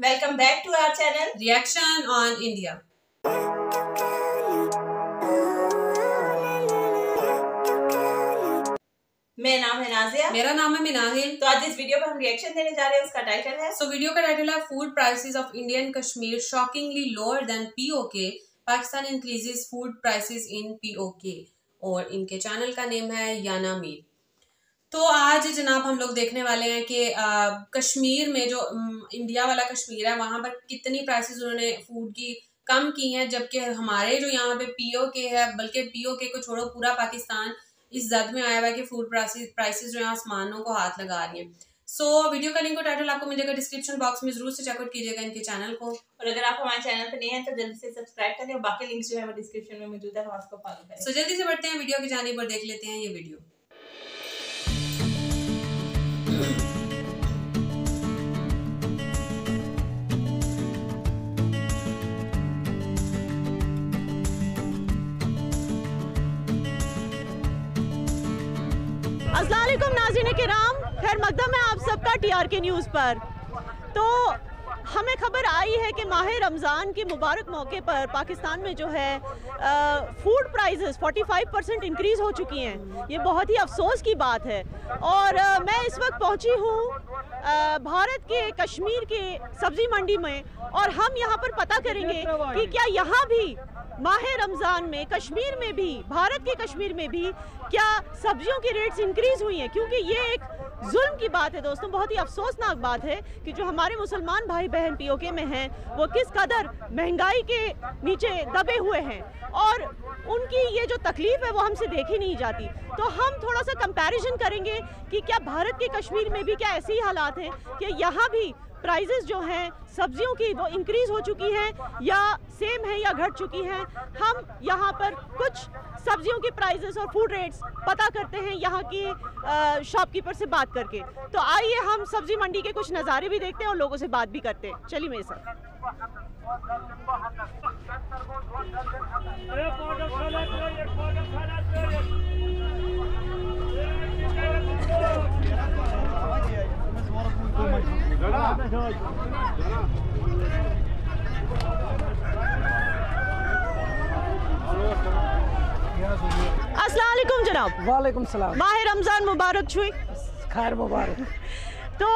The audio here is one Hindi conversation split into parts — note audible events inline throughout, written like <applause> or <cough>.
Welcome back to our channel. Reaction on India. मेरा नाम है नाजिया मेरा नाम है मिनाहिल तो आज इस वीडियो पर हम रिएक्शन देने जा रहे हैं उसका टाइटल है सो so, वीडियो का टाइटल है food prices of Indian Kashmir shockingly lower than POK Pakistan increases food prices in POK और इनके चैनल का नेम है याना मीर तो आज जनाब हम लोग देखने वाले हैं कि कश्मीर में जो इंडिया वाला कश्मीर है वहाँ पर कितनी प्राइसेस उन्होंने फ़ूड की कम की हैं जबकि हमारे जो यहाँ पे पीओ के है बल्कि पीओ के को छोड़ो पूरा पाकिस्तान इस जद में आया हुआ है कि फ़ूड प्राइसेस जो है आसमानों को हाथ लगा रही हैं। सो so, वीडियो का लिंक और टाइटल आपको मिलेगा डिस्क्रिप्शन बॉक्स में ज़रूर से चेकआउट कीजिएगा इनके चैनल को। और अगर आप हमारे चैनल पर नहीं है तो जल्दी से सब्सक्राइब करें और बाकी लिंक्स जो है वो डिस्क्रिप्शन में मौजूद है उसको फॉलो करें। सो so, जल्दी से बढ़ते हैं वीडियो की जाने पर देख लेते हैं ये वीडियो असलम के राम खैर मकदम है आप सबका टी आर के न्यूज़ पर। तो हमें खबर आई है कि माह रमज़ान के मुबारक मौके पर पाकिस्तान में जो है फ़ूड प्राइसेस 45 परसेंट इंक्रीज़ हो चुकी हैं। ये बहुत ही अफसोस की बात है। और आ, मैं इस वक्त पहुँची हूँ भारत के कश्मीर के सब्ज़ी मंडी में और हम यहाँ पर पता करेंगे कि क्या यहाँ भी माह रमज़ान में कश्मीर में भी, भारत के कश्मीर में भी क्या सब्जियों की रेट्स इंक्रीज हुई हैं? क्योंकि ये एक जुल्म की बात है दोस्तों, बहुत ही अफसोसनाक बात है कि जो हमारे मुसलमान भाई बहन पीओके में हैं, वो किस कदर महँगाई के नीचे दबे हुए हैं। और उनकी ये जो तकलीफ़ है, वो हमसे देखी नहीं जाती। तो हम थोड़ा सा कंपैरिजन करेंगे कि क्या भारत के कश्मीर में भी क्या ऐसे ही हालात हैं कि यहाँ भी प्राइजेस जो हैं, सब्जियों की वो इंक्रीज हो चुकी हैं या सेम है या घट चुकी हैं, हम यहाँ पर कुछ सब्जियों की प्राइजेस और फ़ूड रेट्स पता करते हैं यहाँ की शॉपकीपर से बात करके। तो आइए हम सब्ज़ी मंडी के कुछ नज़ारे भी देखते हैं और लोगों से बात भी करते हैं। चलिए मेरे साथ। असलाकुम जनाब। वालेकुम सलाम। माह रमज़ान मुबारक छुई। खैर मुबारक। तो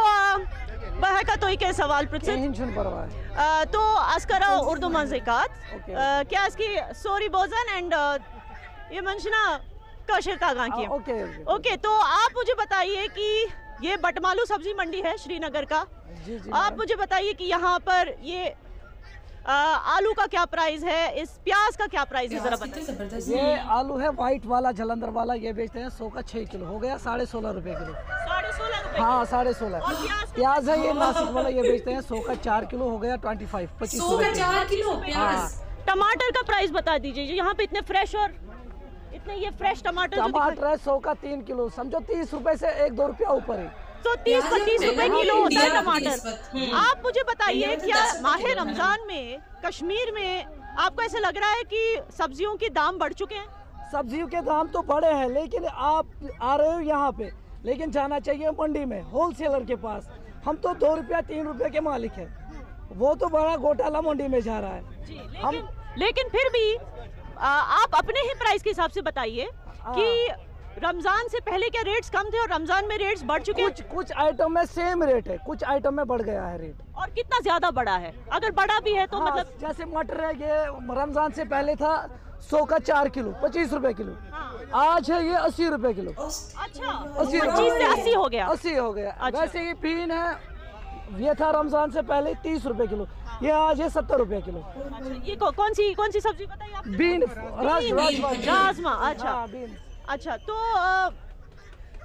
बहका तो एक सवाल परवाह तो अस्करा उर्दू मज़िकात क्या इसकी सोरी बोजन एंड ये मंशना कशर तागा की ओके। ओके तो आप मुझे बताइए कि ये बटमालू सब्ज़ी मंडी है श्रीनगर का। जी जी आप मुझे बताइए कि यहाँ पर ये आ, आलू का क्या प्राइस है? इस प्याज का क्या प्राइस है? जरा बताइए। ये आलू है व्हाइट वाला जलंधर वाला ये बेचते हैं सौ का छह किलो। हो गया साढ़े सोलह रुपए किलो। हाँ साढ़े सोलह। प्याज है ये नासिक वाला ये बेचते हैं सौ का चार किलो हो गया ट्वेंटी फाइव पच्चीस हाँ। टमाटर का प्राइस बता दीजिए यहाँ पे इतने फ्रेश और इतने ये फ्रेश टमाटर टमाटर है सौ का तीन किलो। समझो तीस रूपए से एक दो रुपया ऊपर है। तो तीस पच्चीस रुपए किलो होता है टमाटर। हम्म। आप मुझे बताइए क्या माह रमज़ान में कश्मीर में आपको ऐसा लग रहा है कि सब्जियों के दाम बढ़ चुके हैं? सब्जियों के दाम तो बढ़े हैं लेकिन आप आ रहे हो यहाँ पे। लेकिन जाना चाहिए मंडी में होलसेलर के पास। हम तो दो रुपया तीन रुपया के मालिक है। वो तो बड़ा घोटाला मंडी में जा रहा है। जी, लेकिन, हम लेकिन फिर भी आप अपने ही प्राइस के हिसाब से बताइए कि रमज़ान से पहले क्या रेट्स कम थे और रमज़ान में रेट्स बढ़ चुके कुछ कुछ आइटम में सेम रेट है कुछ आइटम में बढ़ गया है रेट और कितना ज़्यादा बढ़ा है? अगर बढ़ा भी है तो हाँ, मतलब जैसे मटर है ये रमज़ान से पहले था सौ का चार किलो पच्चीस रुपए किलो। हाँ। आज है ये अस्सी रुपए किलो। अच्छा अस्सी से अस्सी हो गया। अस्सी हो गया। अच्छा। वैसे ये पीन है ये था रमज़ान से पहले तीस रुपए किलो। ये आज है सत्तर रुपए किलो। अच्छा, ये कौन सी कौन सी सब्ज़ी बताइए बीन राजमा। अच्छा। हाँ, अच्छा तो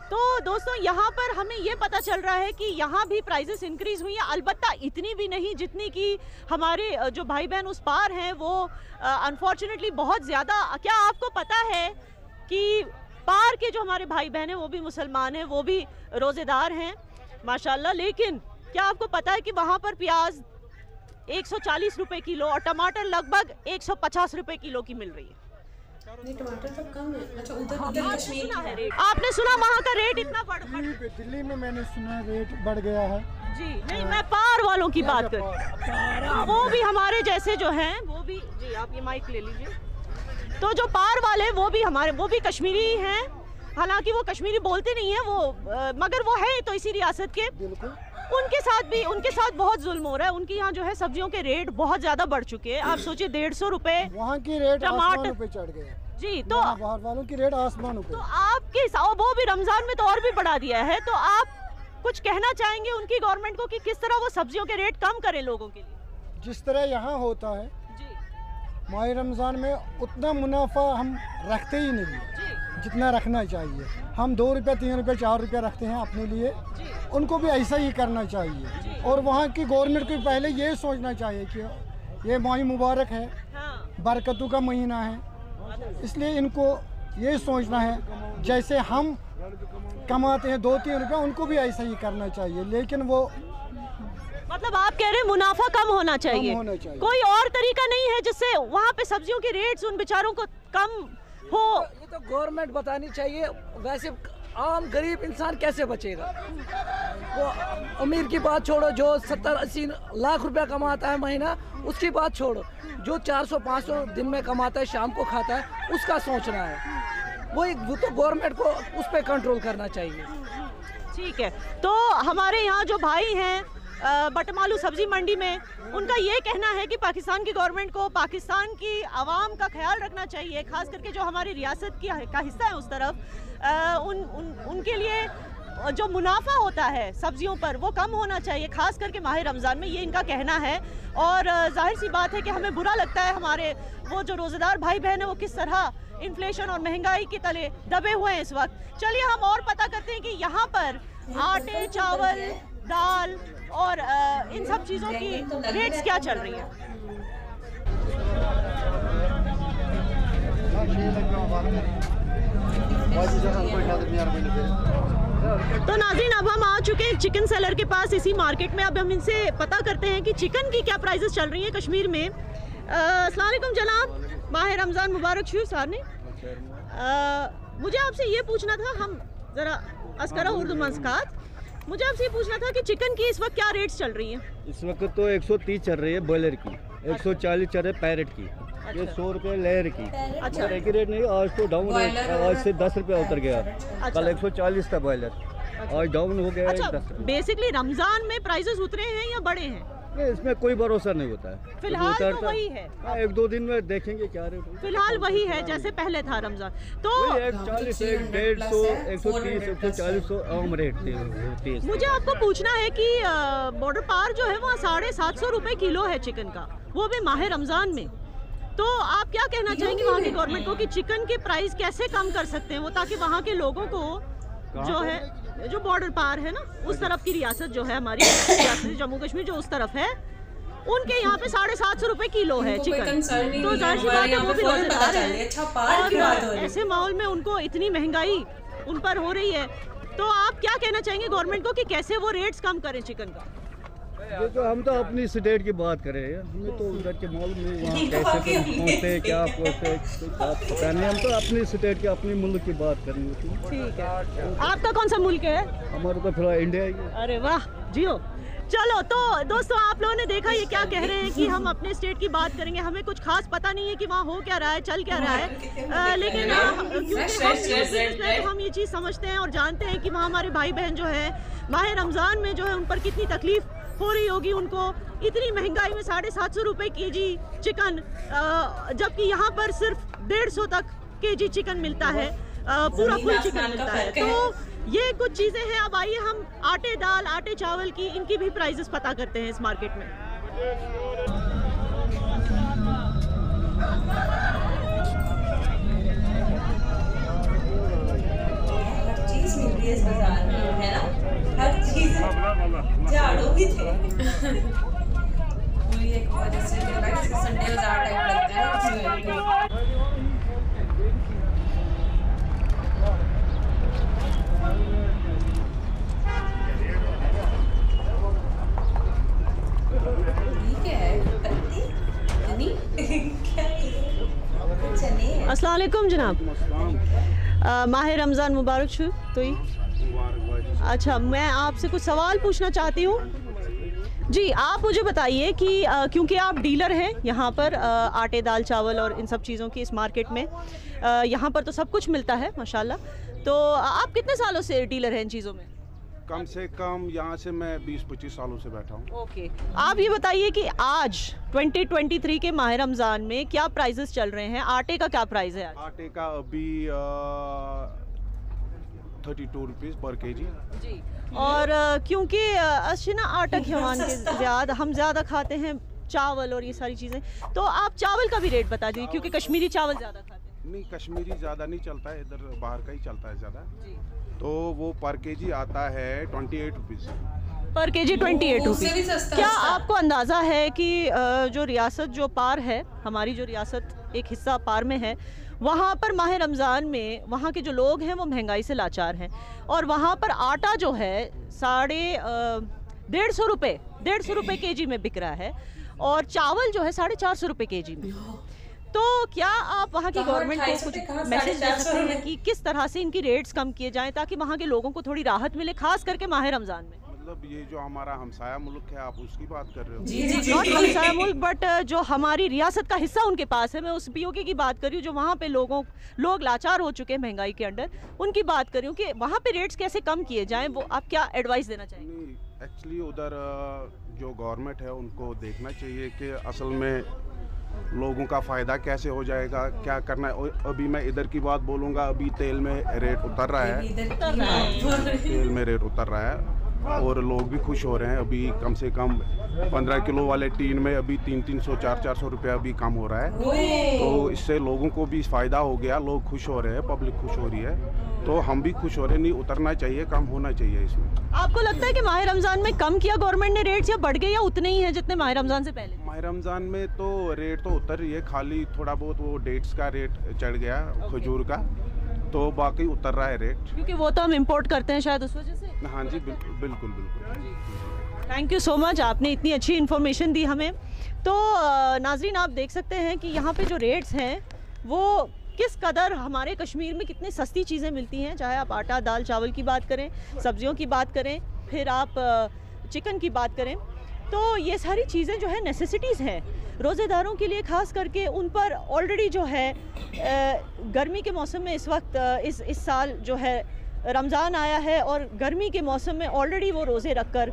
तो दोस्तों यहाँ पर हमें ये पता चल रहा है कि यहाँ भी प्राइजेस इंक्रीज हुई हैं। अलबत्ता इतनी भी नहीं जितनी कि हमारे जो भाई बहन उस पार हैं वो अनफॉर्चुनेटली बहुत ज़्यादा क्या आपको पता है कि पार के जो हमारे भाई बहन हैं वो भी मुसलमान हैं वो भी रोज़ेदार हैं माशाल्लाह लेकिन क्या आपको पता है कि वहाँ पर प्याज 140 रुपए किलो और टमाटर लगभग 150 रुपए किलो की मिल रही है। टमाटर तो कम है। अच्छा उधर हाँ, उधर कश्मीर आपने सुना वहाँ का रेट इतना बढ़ दिल्ली में मैंने सुना रेट बढ़ गया है। जी नहीं मैं पार वालों की बात कर वो भी हमारे जैसे जो हैं वो भी जी आप ये माइक ले लीजिए। तो जो पार वाले वो भी हमारे वो भी कश्मीरी हैं। हालाँकि वो कश्मीरी बोलते नहीं हैं वो मगर वो है तो इसी रियासत के। उनके साथ भी उनके साथ बहुत जुल्म हो रहा है। उनके यहाँ जो है सब्जियों के रेट बहुत ज़्यादा बढ़ चुके हैं। आप सोचिए डेढ़ सौ रुपए वहाँ की रेट टमाटर- चढ़ गए। जी तो बाहर वालों की रेट आसमानों तो आपके वो भी रमज़ान में तो और भी बढ़ा दिया है। तो आप कुछ कहना चाहेंगे उनकी गवर्नमेंट को कि किस तरह वो सब्जियों के रेट कम करें लोगों के लिए? जिस तरह यहाँ होता है जी। माह रमज़ान में उतना मुनाफा हम रखते ही नहीं जितना रखना चाहिए। हम दो रुपये तीन रुपये चार रुपये रखते हैं अपने लिए। उनको भी ऐसा ही करना चाहिए। और वहाँ की गवर्नमेंट को पहले ये सोचना चाहिए कि ये माह मुबारक है। हाँ। बरकतों का महीना है। इसलिए इनको ये सोचना है जैसे हम कमाते हैं दो तीन रुपये उनको भी ऐसा ही करना चाहिए। लेकिन वो मतलब आप कह रहे हैं मुनाफा कम होना चाहिए। कम होना चाहिए। कोई और तरीका नहीं है जिससे वहाँ पे सब्जियों के रेट्स उन बेचारों को कम हो। तो गवर्नमेंट बतानी चाहिए, वैसे आम गरीब इंसान कैसे बचेगा? वो अमीर की बात छोड़ो, जो सत्तर अस्सी लाख रुपया कमाता है महीना, उसकी बात छोड़ो। जो 400-500 दिन में कमाता है, शाम को खाता है, उसका सोचना है। वो वो तो गवर्नमेंट को उस पर कंट्रोल करना चाहिए। ठीक है। तो हमारे यहाँ जो भाई हैं बटमालू सब्ज़ी मंडी में उनका ये कहना है कि पाकिस्तान की गवर्नमेंट को पाकिस्तान की आवाम का ख्याल रखना चाहिए खास करके जो हमारी रियासत की का हिस्सा है उस तरफ़। अ, उन, उन उनके लिए जो मुनाफा होता है सब्जियों पर वो कम होना चाहिए खास करके माह रमज़ान में ये इनका कहना है। और ज़ाहिर सी बात है कि हमें बुरा लगता है हमारे वो जो रोज़ेदार भाई बहन है वो किस तरह इन्फ्लेशन और महँगाई के तले दबे हुए हैं इस वक्त। चलिए हम और पता करते हैं कि यहाँ पर आटे चावल दाल और इन सब चीज़ों की रेट्स क्या चल रही है? तो नाजीन अब हम आ चुके हैं चिकन सेलर के पास इसी मार्केट में। अब हम इनसे पता करते हैं कि चिकन की क्या प्राइसेस चल रही हैं कश्मीर में। अ, वालेकुम जनाब। माह रमज़ान मुबारक शू सार ने मुझे आपसे ये पूछना था हम ज़रा अस्करा उर्दू मस्कात मुझे आपसे ये पूछना था कि चिकन की इस वक्त क्या रेट्स चल रही हैं? इस वक्त तो 130 चल रही है बॉयलर की 140 चल रही है पैरेट की ये सौ रुपए लेयर की। अच्छा। एक ही रेट नहीं आज तो डाउन आज से दस रुपए उतर गया। कल 140 था बॉयलर आज डाउन हो गया अच्छा बेसिकली रमज़ान में प्राइसेस उतरे हैं या बड़े हैं? नहीं, इसमें कोई भरोसा नहीं होता है। फ़िलहाल कभी तो वही है। हाँ, एक दो दिन में देखेंगे क्या रेट। फ़िलहाल वही है जैसे पहले था रमज़ान। तो एक चालीस एक डेढ़ सौ एक सौ तीस एक सौ चालीस सौ आम रेट थे मुझे आपको पूछना है कि बॉर्डर पार जो है वहाँ साढ़े सात सौ रुपये किलो है चिकन का। वो भी माह रमज़ान में। तो आप क्या कहना चाहेंगे वहाँ की गवर्नमेंट को कि चिकन के प्राइस कैसे कम कर सकते हैं वो ताकि वहाँ के लोगों को जो है? जो बॉर्डर पार है ना उस तरफ़ की रियासत जो है हमारी रियासत जम्मू कश्मीर जो उस तरफ़ है उनके यहाँ पे साढ़े सात सौ रुपए किलो है चिकन तो ज़ाहिर सी बात है वो भी अच्छा, पार की बात हो रही है। ऐसे माहौल में उनको इतनी महँगाई उन पर हो रही है तो आप क्या कहना चाहेंगे गवर्नमेंट को कि कैसे वो रेट्स कम करें चिकन का? ये तो हम तो अपनी स्टेट की बात करें हमें तो उधर के मॉल में वहाँ <laughs> कैसे पहुँचते हैं क्या पहुँचते हैं, बात पता नहीं। हम तो अपनी स्टेट के अपने मुल्क की बात करनी होती है। ठीक है आपका कौन सा मुल्क है? हमारा तो फ़िलहाल इंडिया ही है। अरे वाह जियो। चलो तो दोस्तों आप लोगों ने देखा ये क्या कह रहे हैं कि हम अपने स्टेट की बात करेंगे। हमें कुछ खास पता नहीं है कि वहाँ हो क्या रहा है चल क्या रहा है। अ, लेकिन अ, क्योंकि हम हैं, तो हम ये चीज़ समझते हैं और जानते हैं कि वहाँ हमारे भाई बहन जो है माह रमज़ान में जो है उन पर कितनी तकलीफ़ हो रही होगी उनको। इतनी महँगाई में साढ़े सात सौ रुपये के जी चिकन जबकि यहाँ पर सिर्फ़ डेढ़ सौ तक के जी चिकन मिलता है। पूरा फुल चिकन मिलता है। तो ये कुछ चीज़ें हैं अब आइए हम आटे दाल आटे चावल की इनकी भी प्राइजेस पता करते हैं इस मार्केट में। चीज़ मिल रही है इस बाज़ार में है ना? हर चीज़ झाड़ू भी थे। <laughs> एक संडे बाज़ार टाइप लगता है ना उसमें। ठीक है पत्ती धनी क्या ये? चने वालेकुम जनाब। माहिर माह रमज़ान मुबारक शु तो ही अच्छा मैं आपसे कुछ सवाल पूछना चाहती हूँ। जी आप मुझे बताइए कि क्योंकि आप डीलर हैं यहाँ पर आ, आटे दाल चावल और इन सब चीज़ों की इस मार्केट में यहाँ पर तो सब कुछ मिलता है माशाल्लाह। तो आप कितने सालों से डीलर हैं इन चीज़ों में? कम से कम यहाँ से मैं 20-25 सालों से बैठा हूँ। ओके। आप ये बताइए कि आज 2023 के माह रमज़ान में क्या प्राइजेस चल रहे हैं? आटे का क्या प्राइस है आज? आटे का अभी थर्टी टू रुपीज़ पर के जी। जी और क्योंकि अ, अशी ना आटा खिवान के <laughs> ज़्यादा हम ज़्यादा खाते हैं चावल और ये सारी चीज़ें। तो आप चावल का भी रेट बता दीजिए क्योंकि कश्मीरी चावल ज़्यादा खाते हैं। नहीं कश्मीरी ज़्यादा नहीं चलता है इधर बाहर का ही चलता है ज़्यादा। जी। तो वो पर के जी आता है ट्वेंटी एट रुपीज़ पर के जी ट्वेंटी एट सस्ता क्या आपको अंदाज़ा है कि जो रियासत जो पार है हमारी जो रियासत एक हिस्सा पार में है वहाँ पर माह रमज़ान में वहाँ के जो लोग हैं वो महँगाई से लाचार हैं। और वहाँ पर आटा जो है साढ़े डेढ़ सौ रुपये डेढ़ सौ रुपये के जी में बिक रहा है। और चावल जो है साढ़े चार सौ रुपये के जी में। तो क्या आप वहाँ की गवर्नमेंट को कुछ मैसेज दे सकते हैं कि किस तरह से इनकी रेट्स कम किए जाएँ ताकि वहाँ के लोगों को थोड़ी राहत मिले खास करके माह रमज़ान में? मतलब ये जो हमारा हमसाया मुल्क है आप उसकी बात कर रहे हो? जी जी नॉट हमसाया मुल्क बट जो हमारी रियासत का हिस्सा उनके पास है। मैं उस पीओके की बात कर रही हूँ जो वहाँ पे लोगों लोग लाचार हो चुके हैं महँगाई के अंडर। उनकी बात कर रही हूँ कि वहाँ पे रेट्स कैसे कम किए जाएँ वो आप क्या एडवाइस देना चाहेंगे? एक्चुअली उधर जो गवर्नमेंट है उनको देखना चाहिए कि असल में लोगों का फ़ायदा कैसे हो जाएगा क्या करना है? और अभी मैं इधर की बात बोलूँगा अभी तेल में रेट उतर है। रहे हैं। तेल में रेट उतर रहा है। और लोग भी खुश हो रहे हैं। अभी कम से कम पंद्रह किलो वाले टीन में अभी तीन तीन सौ चार चार सौ रुपया अभी कम हो रहा है। तो इससे लोगों को भी फ़ायदा हो गया। लोग खुश हो रहे हैं पब्लिक खुश हो रही है। तो हम भी खुश हो रहे हैं। नहीं उतरना चाहिए कम होना चाहिए इसमें। आपको लगता है कि माह रमज़ान में कम किया गवर्नमेंट ने रेट्स या बढ़ गए या उतने ही हैं जितने माह रमज़ान से पहले? माह रमज़ान में तो रेट तो उतर रही है। खाली थोड़ा बहुत वो डेट्स का रेट चढ़ गया खजूर का। तो बाकी उतर रहा है रेट। क्योंकि वो तो हम इम्पोर्ट करते हैं शायद उस वजह से। हाँ जी, बिल्कुल बिल्कुल थैंक यू सो मच आपने इतनी अच्छी इन्फॉर्मेशन दी हमें। तो नाजरीन, आप देख सकते हैं कि यहाँ पे जो रेट्स हैं, वो किस कदर हमारे कश्मीर में कितनी सस्ती चीज़ें मिलती हैं। चाहे आप आटा, दाल, चावल की बात करें, सब्जियों की बात करें, फिर आप चिकन की बात करें। तो ये सारी चीज़ें जो है नेसेसिटीज़ हैं। रोज़ेदारों के लिए ख़ास करके उन पर ऑलरेडी जो है गर्मी के मौसम में इस वक्त इस इस साल जो है रमज़ान आया है और गर्मी के मौसम में ऑलरेडी वो रोज़े रख कर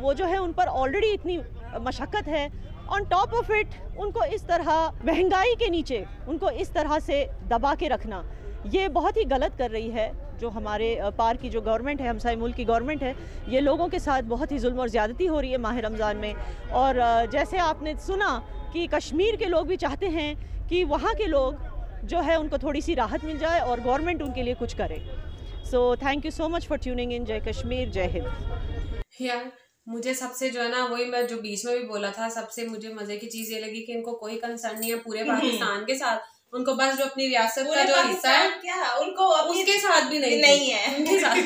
वो जो है उन पर ऑलरेडी इतनी मशक्क़त है। ऑन टॉप ऑफ़ इट उनको इस तरह महँगाई के नीचे उनको इस तरह से दबा के रखना, ये बहुत ही गलत कर रही है। जो हमारे पार की जो गवर्नमेंट है हमसाई मुल्क की गवर्नमेंट है, ये लोगों के साथ बहुत ही जुल्म और ज़्यादती हो रही है माह रमज़ान में। और जैसे आपने सुना कि कश्मीर के लोग भी चाहते हैं कि वहाँ के लोग जो है उनको थोड़ी सी राहत मिल जाए और गवर्नमेंट उनके लिए कुछ करे। So thank you so much for tuning in जय कश्मीर जय हिंद यार मुझे सबसे जो है ना वही मैं जो बीच में भी बोला था सबसे मुझे मज़े की चीज़ ये लगी कि इनको कोई कंसर्न नहीं है पूरे पाकिस्तान के साथ। उनको बस जो अपनी रियासत का जो हिस्सा है क्या? उनको उसके साथ भी नहीं नहीं है। उनके साथ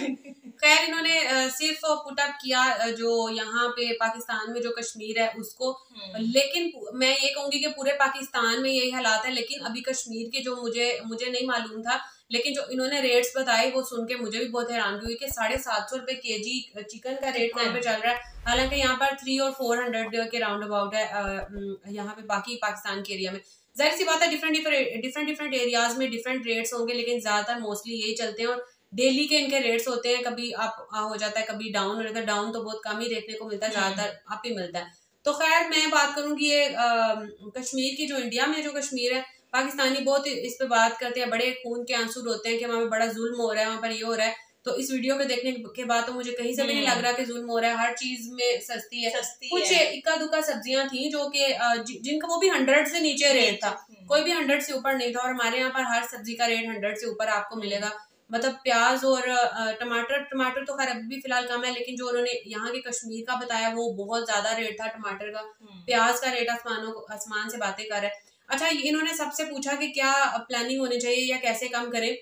खैर इन्होंने सिर्फ़ पुट अप किया जो यहाँ पे पाकिस्तान में जो कश्मीर है उसको। लेकिन मैं ये कहूँगी कि पूरे पाकिस्तान में यही हालात है लेकिन अभी कश्मीर के जो मुझे मुझे नहीं मालूम था लेकिन जो इन्होंने रेट्स बताए वो सुन के मुझे भी बहुत हैरानगी हुई कि साढ़े सात सौ रुपए के जी चिकन का रेट यहाँ पे चल रहा है? हालाँकि यहाँ पर थ्री और फोर हंड्रेड के राउंड अबाउट है यहाँ पे बाकी पाकिस्तान के एरिया में। ज़ाहिर सी बात है different different different different areas में डिफरेंट रेट्स होंगे लेकिन ज़्यादातर मोस्टली यही चलते हैं और डेली के इनके रेट्स होते हैं। कभी आप हो जाता है कभी डाउन हो जाता है। डाउन तो बहुत कम ही देखने को मिलता है ज़्यादातर आप ही मिलता है। तो खैर मैं बात करूँ कि ये कश्मीर की जो इंडिया में जो कश्मीर है पाकिस्तानी बहुत इस पर बात करते हैं बड़े खून के आँसू रोते हैं कि वहाँ पे बड़ा जुल्म हो रहा है वहाँ पर ये हो रहा है। तो इस वीडियो को देखने के बाद तो मुझे कहीं से भी नहीं लग रहा कि जुल्म हो रहा है हर चीज़ में सस्ती है। सस्ती कुछ है। इक्का दुक्का सब्ज़ियाँ थी जो कि जिनका वो भी हंड्रेड से नीचे रेट था। कोई भी हंड्रेड से ऊपर नहीं था और हमारे यहाँ पर हर सब्ज़ी का रेट हंड्रेड से ऊपर आपको मिलेगा। मतलब प्याज और टमाटर टमाटर तो खैर अभी भी फ़िलहाल कम है लेकिन जो उन्होंने यहाँ के कश्मीर का बताया वो बहुत ज़्यादा रेट था टमाटर का। प्याज का रेट आसमानों आसमान से बातें कर रहा है। अच्छा इन्होंने सबसे पूछा कि क्या प्लानिंग होनी चाहिए या कैसे काम करें?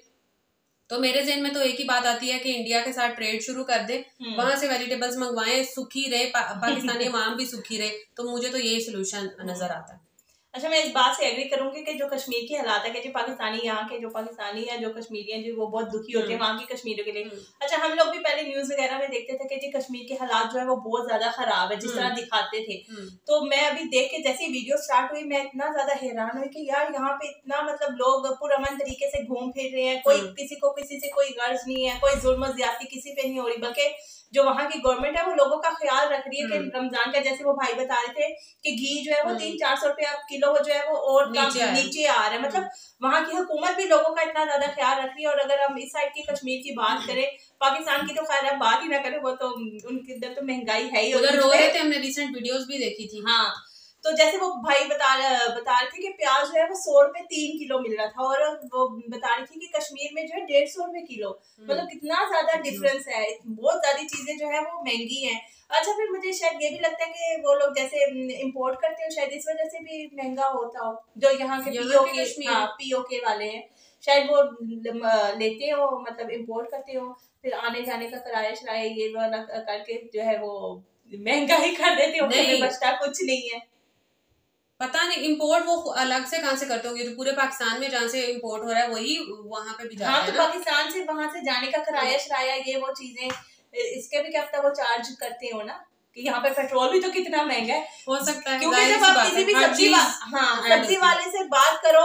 तो मेरे जेन में तो एक ही बात आती है कि इंडिया के साथ ट्रेड शुरू कर दे वहाँ से वेजिटेबल्स मंगवाएँ सुखी रहे पा, पाकिस्तानी <laughs> वहाँ भी सुखी रहे तो मुझे तो यही सोल्यूशन नज़र आता है। अच्छा मैं इस बात से एग्री करूँगी कि जो कश्मीर के हालात है कि जो पाकिस्तानी यहाँ के जो पाकिस्तानी या जो कश्मीरी हैं जो वो बहुत दुखी होते हैं हम्म। वहाँ की कश्मीरियों के लिए हम्म। अच्छा हम लोग भी पहले न्यूज़ वगैरह में देखते थे कि जी कश्मीर के हालात जो है वो बहुत ज़्यादा खराब है जिस तरह हम्म। दिखाते थे तो मैं अभी देख के जैसे वीडियो स्टार्ट हुई मैं इतना ज़्यादा हैरान हुई कि यार यहाँ पे इतना मतलब लोग पुरअमन तरीके से घूम फिर रहे हैं कोई। किसी को किसी से कोई गर्ज नहीं है कोई जुल्म ज़्यादा किसी पे नहीं हो रही बल्कि जो वहाँ की गवर्नमेंट है वो लोगों का ख्याल रख रही है कि। रमज़ान का जैसे वो भाई बता रहे थे कि घी जो है वो। तीन चार सौ रुपया किलो जो है वो और नीचे है। नीचे आ रहा है। मतलब वहाँ की हुकूमत भी लोगों का इतना ज़्यादा ख्याल रख रही है और अगर हम इस साइड की कश्मीर की बात करें पाकिस्तान की तो खैर बात ही ना करें वो तो उनके इधर तो महँगाई है ही उधर रो रहे थे हमने रिसेंट वीडियोस भी देखी थी। हाँ तो जैसे वो भाई बता बता रहे थे कि प्याज जो है वो सौ रुपए तीन किलो मिल रहा था और वो बता रही थी कि कश्मीर में जो है डेढ़ सौ रुपए किलो। हम्म। मतलब कितना ज़्यादा डिफरेंस है बहुत सारी चीज़ें जो है वो महँगी है। अच्छा फिर मुझे शायद ये भी लगता है कि वो लोग जैसे इम्पोर्ट करते हो शायद इस वजह से भी महँगा होता हो जो यहाँ के यहाँ पीओ के के हाँ पीओ के वाले हैं। शायद वो लेते हो मतलब इम्पोर्ट करते हो फिर आने जाने का किराया शराया ये वाला करके जो है वो महँगा ही कर देते हो। बचता कुछ नहीं है। पता नहीं इम्पोर्ट वो अलग से कहाँ से करते होंगे? जो पूरे पाकिस्तान में जहाँ से इम्पोर्ट हो रहा है वही वहाँ पे भी जा हाँ है तो पाकिस्तान से वहाँ से जाने का किराया शराया ये वो चीज़ें इसके भी क्या पता वो चार्ज करते हो ना? कि यहाँ पे पेट्रोल भी तो कितना महँगा है। हो सकता है क्योंकि जब आप किसी भी सब्ज़ी हाँ सब्ज़ी वाले से बात करो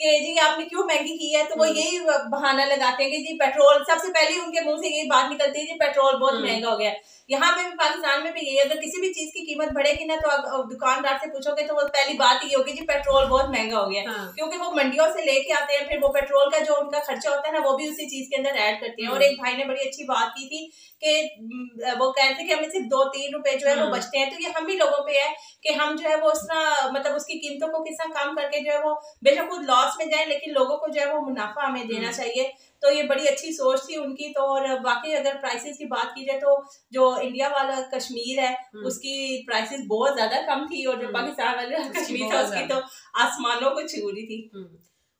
कि जी आपने क्यों महँगी की है तो वो हम्म। यही बहाना लगाते हैं कि जी पेट्रोल सबसे पहले उनके मुँह से यही बात निकलती है जी पेट्रोल बहुत हम्म। महँगा हो गया है यहाँ पे भी पाकिस्तान में भी यही अगर किसी भी चीज़ की कीमत बढ़ेगी ना तो आप दुकानदार से पूछोगे तो वो पहली बात ये होगी जी पेट्रोल बहुत महँगा हो गया हाँ। क्योंकि वो मंडियों से लेके आते हैं फिर वो पेट्रोल का जो उनका खर्चा होता है ना वो भी उसी चीज़ के अंदर ऐड करते हैं और हम्म। एक भाई ने बड़ी अच्छी बात की थी कि वो कहते थे कि हमें सिर्फ़ दो तीन रुपए जो है वो। बचते हैं तो ये हम भी लोगों पे है कि हम जो है वो उस मतलब उसकी कीमतों को किस तरह कम करके जो है वो बेशक खुद लॉस में जाए लेकिन लोगों को जो है वो मुनाफा हमें देना हम्म। चाहिए तो ये बड़ी अच्छी सोच थी उनकी तो और बाकी अगर प्राइसेस की बात की जाए तो जो इंडिया वाला कश्मीर है हम्म। उसकी प्राइसेस बहुत ज़्यादा कम थी और जो हम्म। पाकिस्तान वाला कश्मीर था उसकी तो आसमानों को छू रही थी।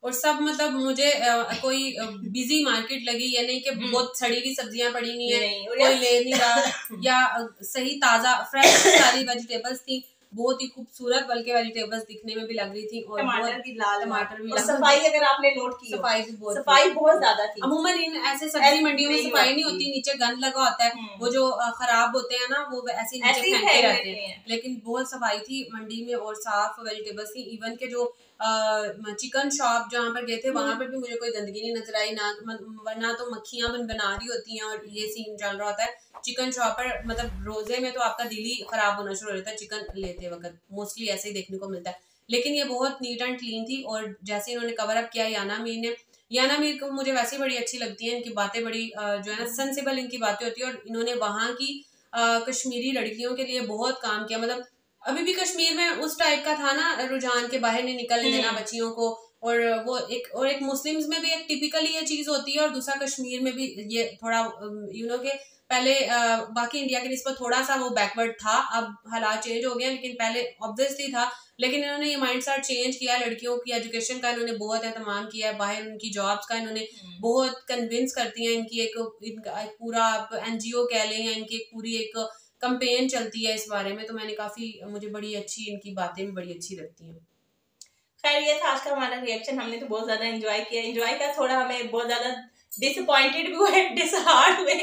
और सब मतलब मुझे अ, कोई बिज़ी मार्केट लगी या नहीं कि। बहुत सड़ी हुई सब्ज़ियाँ पड़ी हुई है नहीं कोई ले नहीं रहा <laughs> या सही ताज़ा फ्रेश सारी वेजिटेबल्स थी बहुत ही खूबसूरत बल्कि वेजिटेबल्स दिखने में भी लग रही थी और टमाटर की लाल टमाटर भी सफ़ाई अगर आपने नोट की सफ़ाई भी बहुत सफ़ाई बहुत ज़्यादा थी अमूमन इन ऐसे सब्ज़ी मंडियों में सफ़ाई नहीं होती। नीचे गंद लगा होता है हम्म। वो जो खराब होते हैं ना वो ऐसे नीचे फेंके फेंकते रहते हैं। लेकिन बहुत सफ़ाई थी मंडी में और साफ़ वेजिटेबल्स थी इवन के जो चिकन शॉप जहाँ पर गए थे हम्म। वहाँ पर भी मुझे कोई गंदगी नहीं नज़र आई ना म- ना तो मक्खियाँ बन बना रही होती हैं और ये सीन चल रहा होता है। चिकन शॉप पर मतलब रोज़े में तो आपका दिल ही खराब होना शुरू हो जाता है चिकन लेते वक्त। मोस्टली ऐसे ही देखने को मिलता है। लेकिन ये बहुत नीट एंड क्लीन थी और जैसे इन्होंने कवर अप किया याना मीर ने याना मीर को मुझे वैसे बड़ी अच्छी लगती है इनकी बातें बड़ी जो है ना सेंसिबल इनकी बातें होती है और इन्होंने वहाँ की कश्मीरी लड़कियों के लिए बहुत काम किया। मतलब अभी भी कश्मीर में उस टाइप का था ना रुझान के बाहर नहीं निकलने देना हम्म। बच्चियों को। और वो एक और एक मुस्लिम्स में भी एक टिपिकली ये चीज़ होती है और दूसरा कश्मीर में भी ये थोड़ा यू नो के पहले अ, बाकी इंडिया के निस्बत थोड़ा सा वो बैकवर्ड था। अब हालात चेंज हो गए हैं, लेकिन पहले ऑब्वियसली था। लेकिन इन्होंने ये माइंड सेट चेंज किया लड़कियों की एजुकेशन का इन्होंने बहुत एहतमाम किया है बाहर उनकी जॉब्स का इन्होंने बहुत कन्विंस करती हैं इनकी एक इनका पूरा एनजीओ कह लें या इनकी एक पूरी एक कंपेन चलती है इस बारे में तो मैंने काफ़ी मुझे बड़ी अच्छी इनकी बातें भी बड़ी अच्छी लगती हैं। खैर ये था आज का हमारा रिएक्शन हमने तो बहुत ज़्यादा एंजॉय किया। एंजॉय का थोड़ा हमें बहुत ज़्यादा डिसअपॉइंटेड भी हुए डिसहार्ट हुए।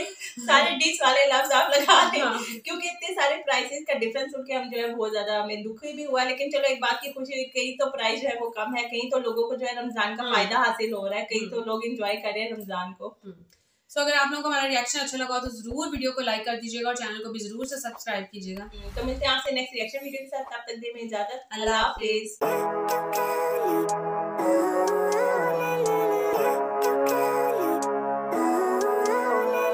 सारे <laughs> डिस वाले लफ्ज आप लगा रहे हैं। हाँ। क्योंकि इतने सारे प्राइसेस का डिफरेंस के हम जो है बहुत ज़्यादा हमें दुखी भी हुआ। लेकिन चलो एक बात की खुशी कहीं तो प्राइस जो है वो कम है कहीं तो लोगों को जो है रमज़ान का हम्म। फ़ायदा हासिल हो रहा है कहीं तो लोग इंजॉय कर रहे हैं रमज़ान को। सो अगर आप लोगों को हमारा रिएक्शन अच्छा लगा तो ज़रूर वीडियो को लाइक कर दीजिएगा और चैनल को भी ज़रूर से सब्सक्राइब कीजिएगा। तो मिलते हैं आपसे नेक्स्ट रिएक्शन वीडियो के साथ। तब तक दे में इजाज़त। अल्लाह अल्लाह हाफिज।